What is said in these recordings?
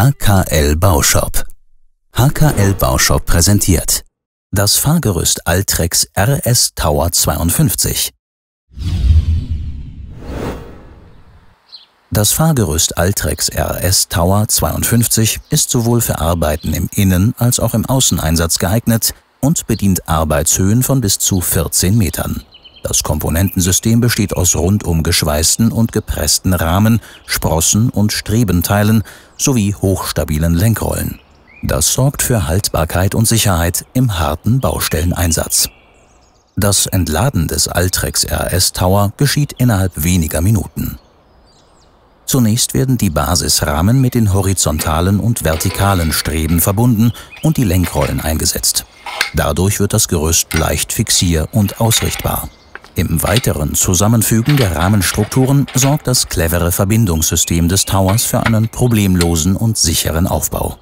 HKL Baushop. HKL Baushop präsentiert das Fahrgerüst Altrex RS Tower 52. Das Fahrgerüst Altrex RS Tower 52 ist sowohl für Arbeiten im Innen- als auch im Außeneinsatz geeignet und bedient Arbeitshöhen von bis zu 14 Metern. Das Komponentensystem besteht aus rundum geschweißten und gepressten Rahmen, Sprossen und Strebenteilen sowie hochstabilen Lenkrollen. Das sorgt für Haltbarkeit und Sicherheit im harten Baustelleneinsatz. Das Entladen des Altrex RS Tower geschieht innerhalb weniger Minuten. Zunächst werden die Basisrahmen mit den horizontalen und vertikalen Streben verbunden und die Lenkrollen eingesetzt. Dadurch wird das Gerüst leicht fixier- und ausrichtbar. Im weiteren Zusammenfügen der Rahmenstrukturen sorgt das clevere Verbindungssystem des Towers für einen problemlosen und sicheren Aufbau.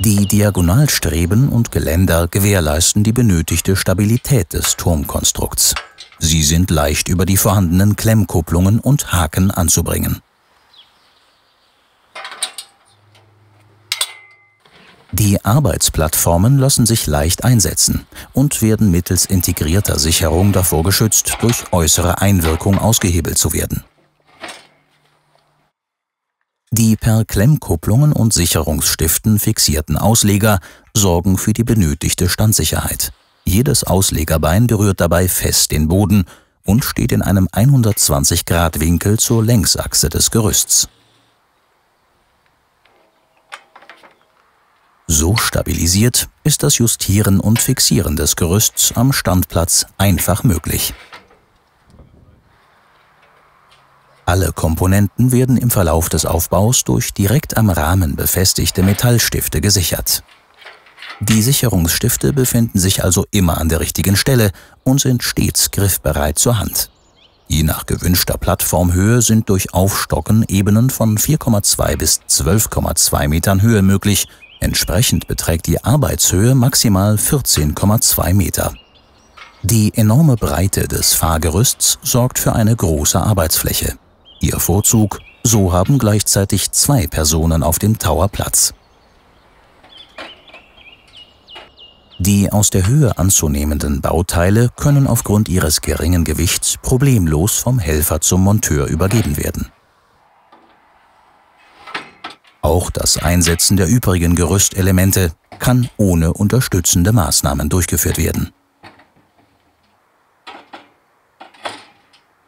Die Diagonalstreben und Geländer gewährleisten die benötigte Stabilität des Turmkonstrukts. Sie sind leicht über die vorhandenen Klemmkupplungen und Haken anzubringen. Die Arbeitsplattformen lassen sich leicht einsetzen und werden mittels integrierter Sicherung davor geschützt, durch äußere Einwirkung ausgehebelt zu werden. Die per Klemmkupplungen und Sicherungsstiften fixierten Ausleger sorgen für die benötigte Standsicherheit. Jedes Auslegerbein berührt dabei fest den Boden und steht in einem 120-Grad-Winkel zur Längsachse des Gerüsts. So stabilisiert ist das Justieren und Fixieren des Gerüsts am Standplatz einfach möglich. Alle Komponenten werden im Verlauf des Aufbaus durch direkt am Rahmen befestigte Metallstifte gesichert. Die Sicherungsstifte befinden sich also immer an der richtigen Stelle und sind stets griffbereit zur Hand. Je nach gewünschter Plattformhöhe sind durch Aufstocken Ebenen von 4,2 bis 12,2 Metern Höhe möglich Entsprechend beträgt die Arbeitshöhe maximal 14,2 Meter. Die enorme Breite des Fahrgerüsts sorgt für eine große Arbeitsfläche. Ihr Vorzug, so haben gleichzeitig zwei Personen auf dem Tower Platz. Die aus der Höhe anzunehmenden Bauteile können aufgrund ihres geringen Gewichts problemlos vom Helfer zum Monteur übergeben werden. Auch das Einsetzen der übrigen Gerüstelemente kann ohne unterstützende Maßnahmen durchgeführt werden.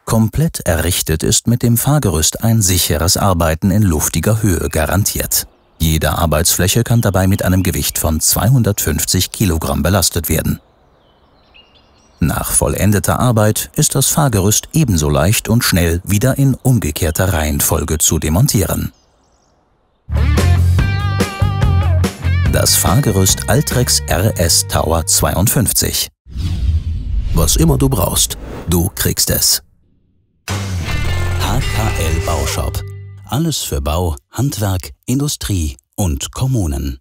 Komplett errichtet ist mit dem Fahrgerüst ein sicheres Arbeiten in luftiger Höhe garantiert. Jede Arbeitsfläche kann dabei mit einem Gewicht von 250 Kilogramm belastet werden. Nach vollendeter Arbeit ist das Fahrgerüst ebenso leicht und schnell wieder in umgekehrter Reihenfolge zu demontieren. Das Fahrgerüst Altrex RS Tower 52. Was immer du brauchst, du kriegst es. HKL Baushop. Alles für Bau, Handwerk, Industrie und Kommunen.